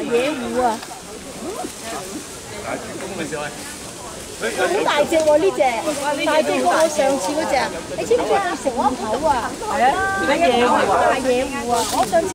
野芋啊！好大隻喎呢只，大隻過我上次嗰只。你知唔知佢食芋頭啊？係啊，野芋啊，大野芋啊！我上次。